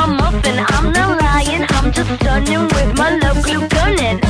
I'm off and I'm not lying. I'm just stunning with my love glue gunning.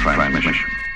Transmission. transmission.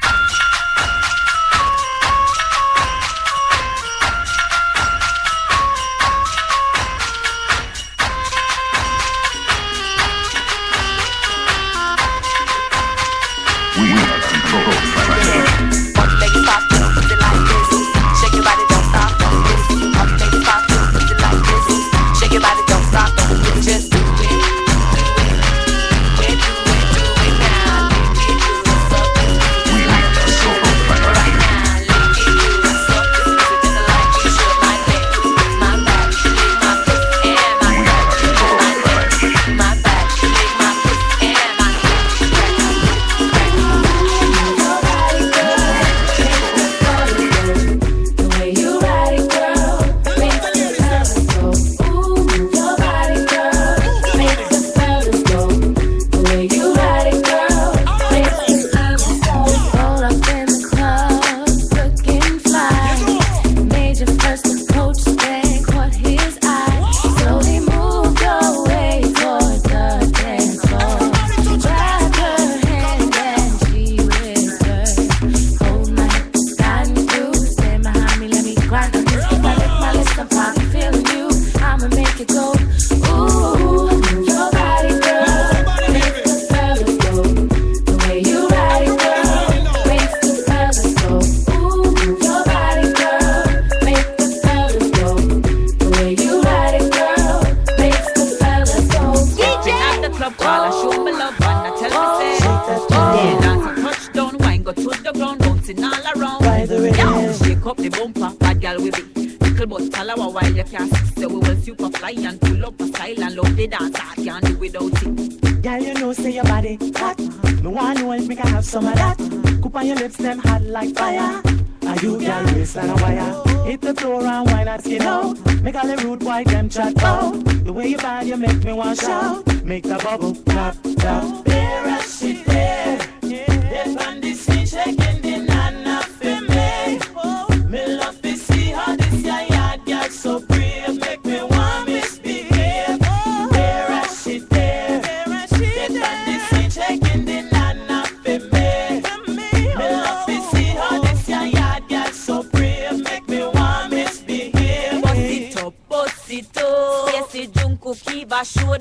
super fly and pull up a style and love the dance. I can't do without it. Girl, you know, say your body hot. Me wanna know if me can have some of that. Coop on your lips, them hot like fire. Are you girl waistline a wire? Hit the floor and wine and skin out. Make all the rude white them chat out. The way you bad, you make me want shout. Make the bubble pop, pop. Embarrass it there.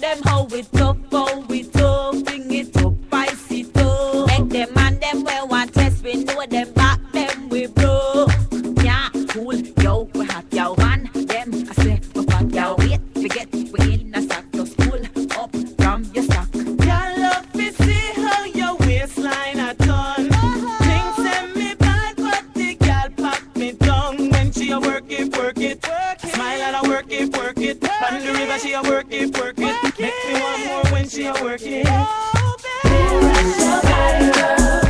them hoe with On the river, she a work it, work it. Make me want more when she a work it. Oh, baby. Somebody, girl.